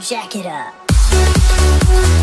Jack it up.